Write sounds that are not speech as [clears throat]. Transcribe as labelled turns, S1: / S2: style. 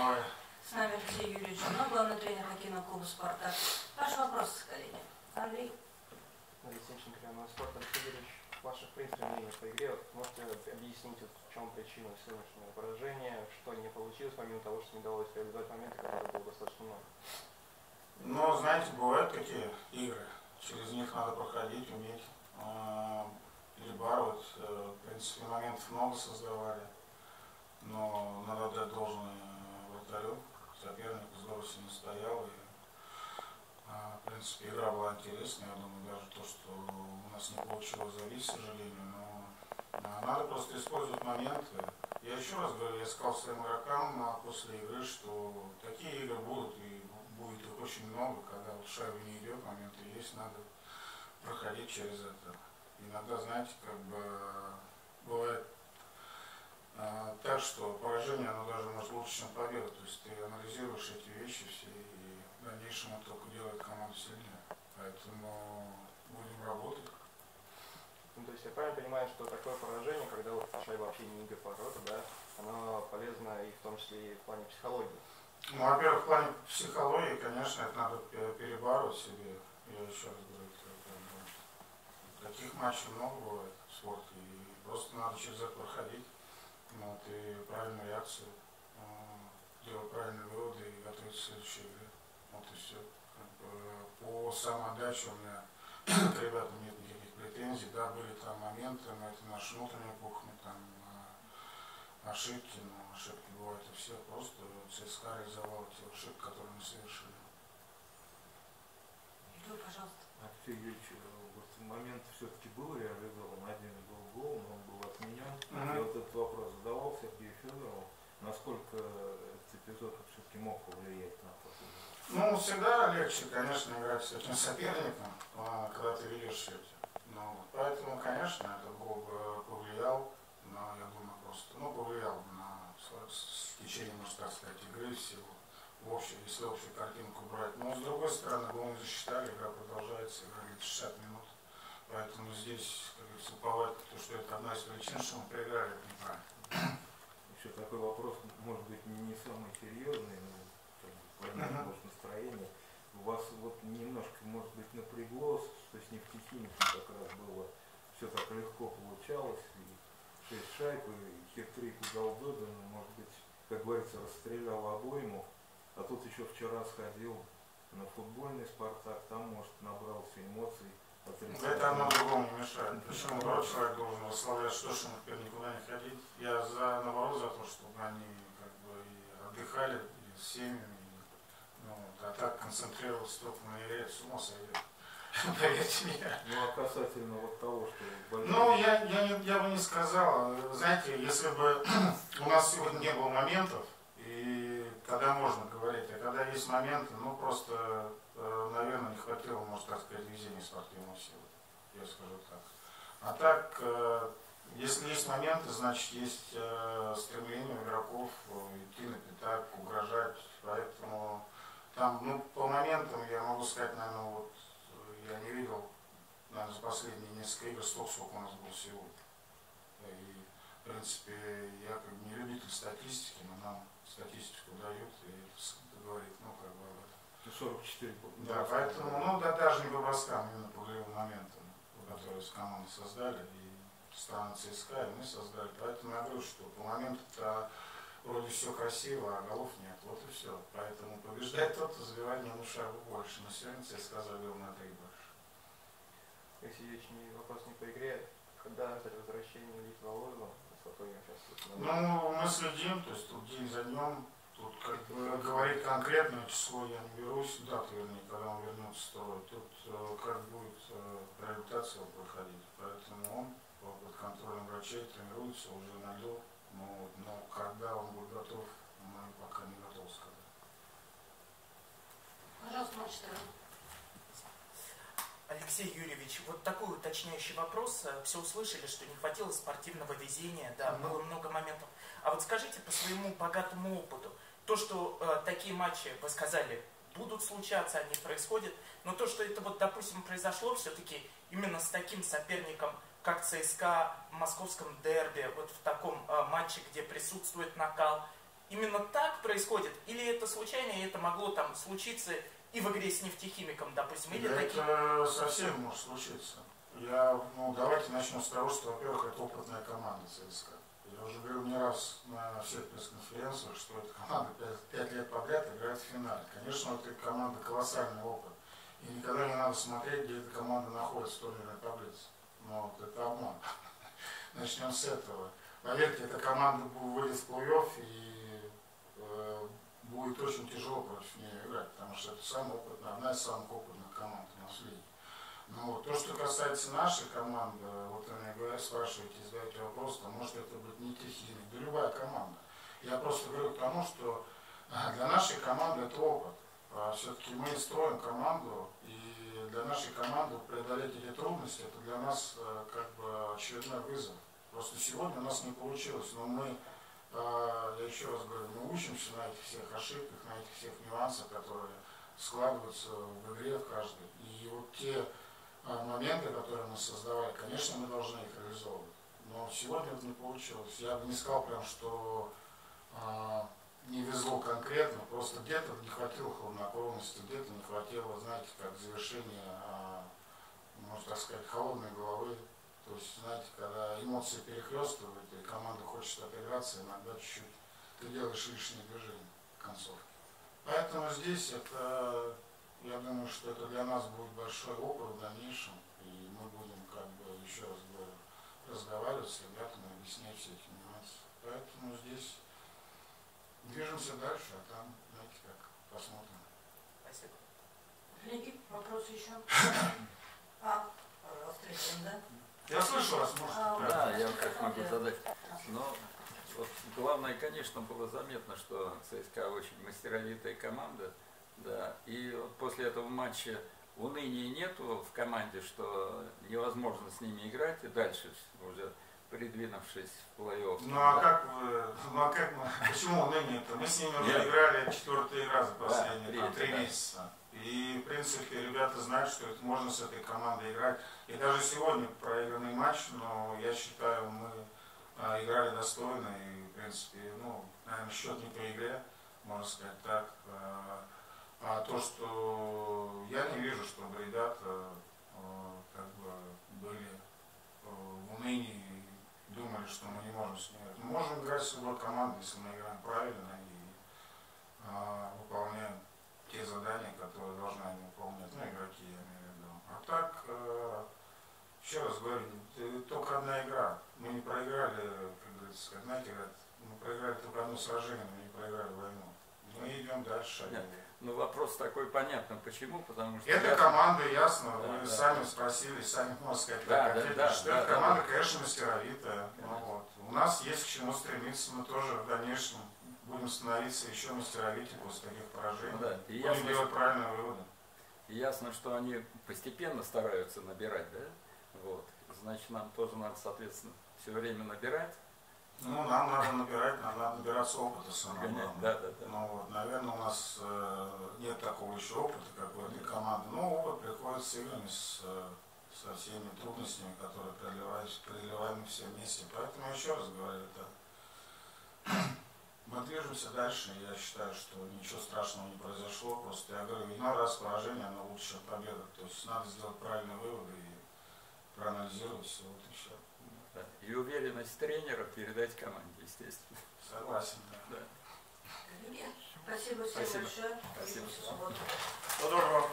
S1: С нами Алексей Юрьевич Жунов, главный тренер хоккейного клуба «Спартак». Ваши вопросы, коллеги. Андрей.
S2: Андрей Сенчин, Кремль спорт. Алексей Юрьевич, ваше, в принципе, мнение по игре. Вот можете объяснить, вот, в чем причина сегодняшнего поражения, что не получилось, помимо того, что не удалось реализовать моменты, которые было достаточно много?
S3: Ну, знаете, бывают такие игры. Через них надо проходить, уметь э, перебарывать. Э, в принципе, моментов много создавали. Но надо отдать должное вратарю соперник здорово сильно стоял. И, а, в принципе, игра была интересная. Я думаю, даже то, что у нас не получилось зависеть, к сожалению. Но а, надо просто использовать моменты. Я еще раз говорю, я сказал своим игрокам а, после игры, что такие игры будут, и будет их очень много, когда вот шайба не идет, моменты есть, надо проходить через это. Иногда, знаете, как бы бывает так что поражение, оно даже может лучше, чем победа. То есть ты анализируешь эти вещи все, и в дальнейшем это только делает команду сильнее. Поэтому будем работать.
S2: Ну, то есть я правильно понимаю, что такое поражение, когда вот шайба вообще не игры поворота, да, оно полезно и в том числе и в плане психологии?
S3: Ну, во-первых, в плане психологии, конечно, это надо перебарывать себе. Я еще раз говорю, таких матчей много бывает в спорте, и просто надо через это проходить вот, и правильную реакцию, э, делать правильные выводы и готовиться к следующей игре. Вот и все. Бы, по самоотдаче у меня [coughs] к ребятам нет никаких претензий. Да, были там моменты, но это наша внутренняя кухня, там э, ошибки, но ошибки бывают у всех. Просто ЦСКА реализовал те ошибки, которые мы совершили.
S1: Пожалуйста.
S4: Алексей Юрьевич, вот момент все-таки был реализован, один был гол, но он был отменен.
S3: Ага.
S4: Я вот этот вопрос задавал Сергею Федорову, насколько этот эпизод все-таки мог повлиять на то.
S3: Ну, всегда легче, конечно, играть с таким соперником, а, когда ты видишь эти. Ну, поэтому, конечно, этот гол бы повлиял, но я думаю, просто, ну, повлиял на течение, можно так сказать, игры всего. В общем, если общую картинку брать. Но, с другой стороны, не засчитали, игра продолжается, игра 60 минут. Поэтому здесь, как говорится, уповать, то, что это одна из причин, что мы проиграли, это неправильно.
S4: Еще такой вопрос, может быть, не самый серьезный, но понятно, может, настроение. У вас вот немножко, может быть, напрягло, что с нефтехимиком как раз было все так легко получалось, и шесть шайб, и хитрик удал Додана, может быть, как говорится, расстрелял обойму, а тут еще вчера сходил на футбольный «Спартак», там, может, набрался эмоций,
S3: это одно другому не мешает. Почему наоборот человек должен восславлять, что теперь никуда не ходить. Я за наоборот за то, чтобы они как бы и отдыхали и с семьями. И, ну, а так концентрироваться только на игре, с ума сойдет. [laughs] Поверьте мне.
S4: Ну а касательно вот того, что.
S3: Ну, я, я, я бы не сказал. Знаете, если бы [clears throat] у нас сегодня не было моментов, когда можно говорить, а когда есть моменты, ну просто Э, наверное, не хватило, можно так сказать, везения спортивного силы, я скажу так. А так, э, если есть моменты, значит есть э, стремление игроков идти на пятак, угрожать, поэтому там, ну, по моментам я могу сказать, наверное, вот я не видел, наверное, за последние несколько игр столько, сколько у нас было сегодня. И, в принципе, я как бы любитель статистики, но нам статистику дают, и говорит, ну, как бы об этом.
S4: 44
S3: Да, поэтому, ну, да, даже не по броскам, именно по голевым моментам, которые с командой создали, и страны ЦСКА, и мы создали. Поэтому я говорю, что по моменту-то вроде все красиво, а голов нет. Вот и все. Поэтому побеждает тот, кто забивает не шагу больше. Но сегодня ЦСКА забил на три больше.
S2: Алексей Ильич, не, вопрос не по игре. Когда ждать возвращения Литва
S3: Ну, мы следим, то есть тут день за днем Тут как бы говорить конкретное число я не берусь, дату вернее, когда он вернется строй. Тут э, как будет э, реабилитация проходить. Поэтому он под контролем врачей тренируется уже на льду. Но, но когда он будет готов, мы пока не готовы сказать.
S1: Пожалуйста, Мачтар.
S5: Алексей Юрьевич, вот такой уточняющий вопрос. Все услышали, что не хватило спортивного везения, да, mm-hmm. было много моментов. А вот скажите по своему богатому опыту, то, что э, такие матчи, вы сказали, будут случаться, они происходят, но то, что это вот, допустим, произошло все-таки именно с таким соперником, как ЦСКА в московском дерби, вот в таком э, матче, где присутствует накал, именно так происходит? Или это случайно, и это могло там случиться и в игре с нефтехимиком, допустим, или
S3: Да
S5: такие...
S3: это совсем может случиться. Я, ну, давайте начнем с того, что, во-первых, это опытная команда ЦСКА. Я уже говорил не раз на всех пресс-конференциях, что эта команда пять, пять лет подряд играет в финале. Конечно, у этой команды колоссальный опыт. И никогда не надо смотреть, где эта команда находится в турнирной таблице. Но вот это обман. [laughs] Начнем с этого. Поверьте, эта команда выйдет в плей-офф и будет очень тяжело против нее играть, потому что это самая опытная, одна из самых опытных команд у нас в лиге. Но вот то, что касается нашей команды, вот вы меня говорят, спрашиваете, задаете вопрос, то может это быть не техник, да любая команда. Я просто говорю к тому, что а, для нашей команды это опыт. А Все-таки мы строим команду, и для нашей команды преодолеть эти трудности, это для нас э, как бы очередной вызов. Просто сегодня у нас не получилось, но мы, э, я еще раз говорю, мы учимся на этих всех ошибках, на этих всех нюансах, которые складываются в игре в каждой. И вот те а, моменты, которые мы создавали, конечно, мы должны их реализовывать. Но сегодня это не получилось. Я бы не сказал прям, что а, не везло конкретно, просто где-то не хватило хладнокровности, где-то не хватило, знаете, как завершения, а, можно так сказать, холодной головы. То есть, знаете, когда эмоции перехлестывают, и команда хочет отыграться, иногда чуть-чуть ты делаешь лишние движения в концовке. Поэтому здесь это, я думаю, что это для нас будет большой опыт в дальнейшем, и мы будем, как бы, еще раз говорю, разговаривать с ребятами, объяснять все эти нюансы. Поэтому здесь движемся дальше, а там, знаете, как, посмотрим.
S5: Спасибо.
S1: Коллеги, вопросы еще? [laughs] А, пожалуйста, да?
S3: Я слышу вас, может,
S1: А,
S6: Да, я как могу задать. Но вот главное, конечно, было заметно, что ЦСКА очень мастеровитая команда. Да, и вот после этого матча уныния нету в команде, что невозможно с ними играть и дальше уже придвинувшись в плей-офф.
S3: Ну а как вы, ну а как мы, почему уныние-то? Мы с ними уже играли четвертый раз за последние
S6: Да,
S3: три месяца. И, в принципе, ребята знают, что это можно с этой командой играть. И даже сегодня проигранный матч, но я считаю, мы а, играли достойно. И, в принципе, ну, наверное, счет не по игре, можно сказать так. А, а то, что я не вижу, чтобы ребята а, как бы были в унынии и думали, что мы не можем с играть. Мы можем играть с любой командой, если мы играем правильно и выполняем те задания, которые должны они выполнять, ну, игроки, я имею в виду. А так, э, еще раз говорю, это только одна игра. Мы не проиграли, как говорится, знаете, говорят, мы проиграли только одно сражение, мы не проиграли войну. Мы идем дальше.
S6: Ну вопрос такой понятно, почему, потому что...
S3: Эта
S6: я-
S3: команда, ясно,
S6: Да,
S3: вы
S6: да.
S3: сами спросили, сами, можно сказать,
S6: Да,
S3: так
S6: да,
S3: ответили,
S6: да,
S3: что
S6: да,
S3: эта
S6: да,
S3: команда,
S6: да.
S3: конечно, мастеровитая. Ну, вот. У нас есть к чему стремиться, мы тоже в дальнейшем будем становиться еще мастеровитее после таких поражений.
S6: Ну да, и
S3: Будем
S6: ясно,
S3: делать правильные выводы.
S6: И Ясно, что они постепенно стараются набирать, да? Вот. Значит, нам тоже надо, соответственно, все время набирать,
S3: Ну, нам надо набирать, нам надо набираться опыта
S6: гонять.
S3: главное.
S6: Да, да, да.
S3: Ну, вот, наверное, у нас э, нет такого еще опыта, как у этой команды. Но опыт приходит с играми, с, э, со всеми трудностями, которые преодолеваем все вместе. Поэтому еще раз говорю, это мы движемся дальше. Я считаю, что ничего страшного не произошло. Просто я говорю, иной раз поражение, оно лучше, чем победа. То есть надо сделать правильные выводы и проанализировать все. Вот и все.
S6: Да. И уверенность тренера передать команде, естественно.
S3: Согласен, да.
S6: Да.
S1: Спасибо всем
S6: Спасибо.
S1: большое.
S6: Спасибо.
S3: Всего доброго.